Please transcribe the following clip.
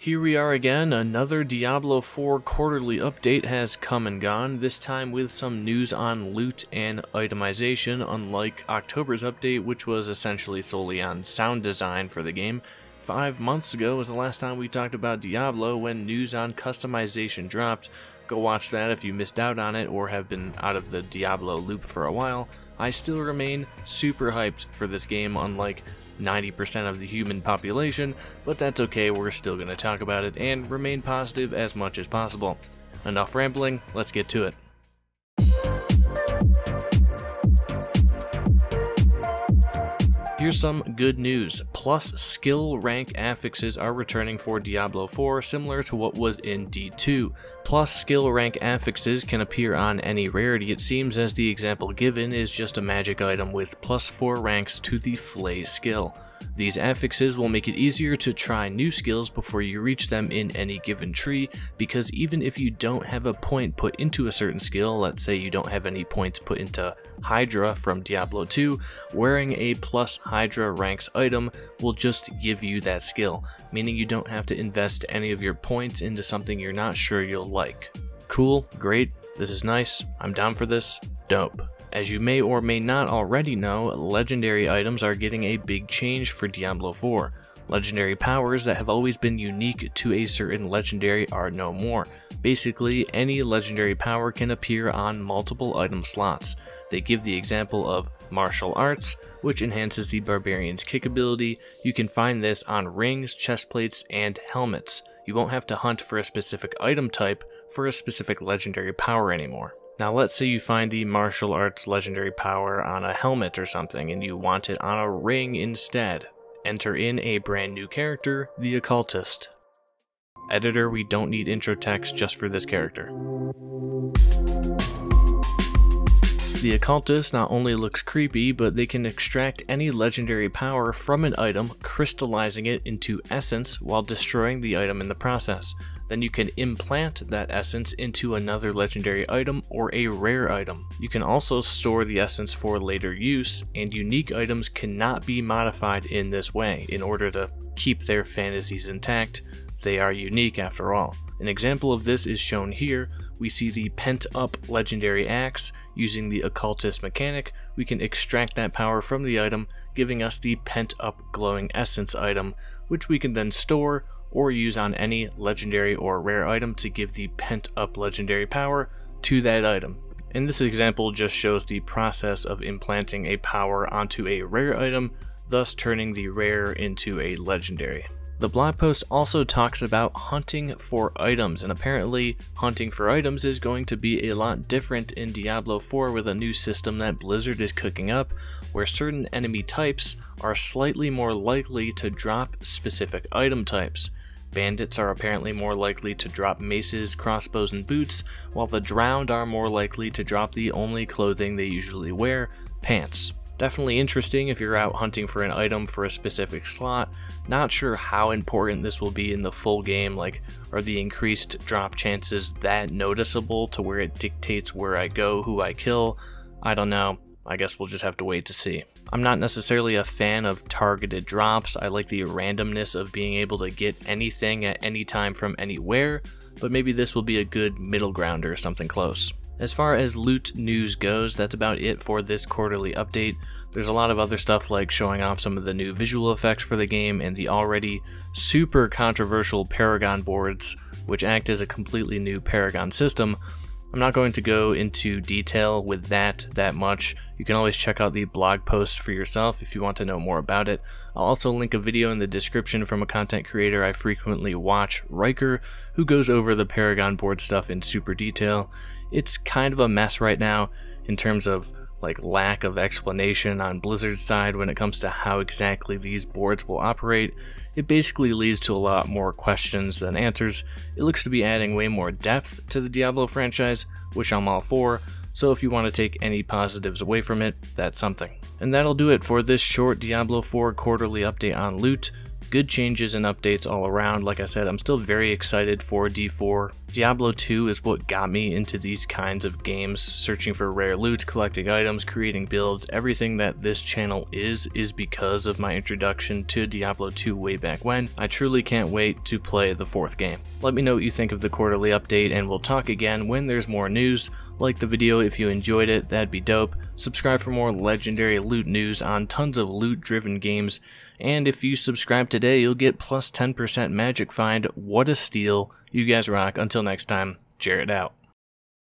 Here we are again, another Diablo 4 quarterly update has come and gone, this time with some news on loot and itemization, unlike October's update which was essentially solely on sound design for the game. Five months ago was the last time we talked about Diablo when news on customization dropped. Go watch that if you missed out on it or have been out of the Diablo loop for a while. I still remain super hyped for this game, unlike 90% of the human population, but that's okay, we're still going to talk about it and remain positive as much as possible. Enough rambling, let's get to it. Here's some good news. Plus skill rank affixes are returning for Diablo 4 similar to what was in D2. Plus skill rank affixes can appear on any rarity it seems as the example given is just a magic item with plus 4 ranks to the Flay skill. These affixes will make it easier to try new skills before you reach them in any given tree, because even if you don't have a point put into a certain skill, let's say you don't have any points put into Hydra from Diablo 2, wearing a plus Hydra ranks item will just give you that skill, meaning you don't have to invest any of your points into something you're not sure you'll like. Cool, great, this is nice, I'm down for this, dope. As you may or may not already know, legendary items are getting a big change for Diablo 4. Legendary powers that have always been unique to a certain legendary are no more. Basically, any legendary power can appear on multiple item slots. They give the example of martial arts, which enhances the barbarian's kick ability. You can find this on rings, chest plates, and helmets. You won't have to hunt for a specific item type for a specific legendary power anymore. Now let's say you find the martial arts legendary power on a helmet or something and you want it on a ring instead. Enter in a brand new character, the Occultist. Editor, we don't need intro text just for this character. The Occultist not only looks creepy, but they can extract any legendary power from an item, crystallizing it into essence while destroying the item in the process. Then you can implant that essence into another legendary item or a rare item. You can also store the essence for later use, and unique items cannot be modified in this way in order to keep their fantasies intact. They are unique after all. An example of this is shown here. We see the pent up legendary axe. Using the occultist mechanic, we can extract that power from the item, giving us the pent up glowing essence item, which we can then store or use on any legendary or rare item to give the pent up legendary power to that item. And this example just shows the process of implanting a power onto a rare item, thus turning the rare into a legendary. The blog post also talks about hunting for items, and apparently hunting for items is going to be a lot different in Diablo 4 with a new system that Blizzard is cooking up, where certain enemy types are slightly more likely to drop specific item types. Bandits are apparently more likely to drop maces, crossbows, and boots, while the drowned are more likely to drop the only clothing they usually wear, pants. Definitely interesting if you're out hunting for an item for a specific slot. Not sure how important this will be in the full game, like are the increased drop chances that noticeable to where it dictates where I go, who I kill? I don't know. I guess we'll just have to wait to see. I'm not necessarily a fan of targeted drops. I like the randomness of being able to get anything at any time from anywhere, but maybe this will be a good middle ground or something close. As far as loot news goes, that's about it for this quarterly update. There's a lot of other stuff like showing off some of the new visual effects for the game and the already super controversial Paragon boards, which act as a completely new Paragon system. I'm not going to go into detail with that that much. You can always check out the blog post for yourself if you want to know more about it. I'll also link a video in the description from a content creator I frequently watch, Rhykker, who goes over the Paragon board stuff in super detail. It's kind of a mess right now in terms of like lack of explanation on Blizzard's side when it comes to how exactly these boards will operate. It basically leads to a lot more questions than answers. It looks to be adding way more depth to the Diablo franchise, which I'm all for. So if you want to take any positives away from it, that's something. And that'll do it for this short Diablo 4 quarterly update on loot. Good changes and updates all around. Like I said, I'm still very excited for D4. Diablo 2 is what got me into these kinds of games, searching for rare loot, collecting items, creating builds. Everything that this channel is, is because of my introduction to Diablo 2 way back when. I truly can't wait to play the fourth game. Let me know what you think of the quarterly update, and we'll talk again when there's more news. Like the video if you enjoyed it, that'd be dope. Subscribe for more legendary loot news on tons of loot driven games. And if you subscribe today, you'll get plus 10% magic find. What a steal. You guys rock. Until next time, Jarrod out.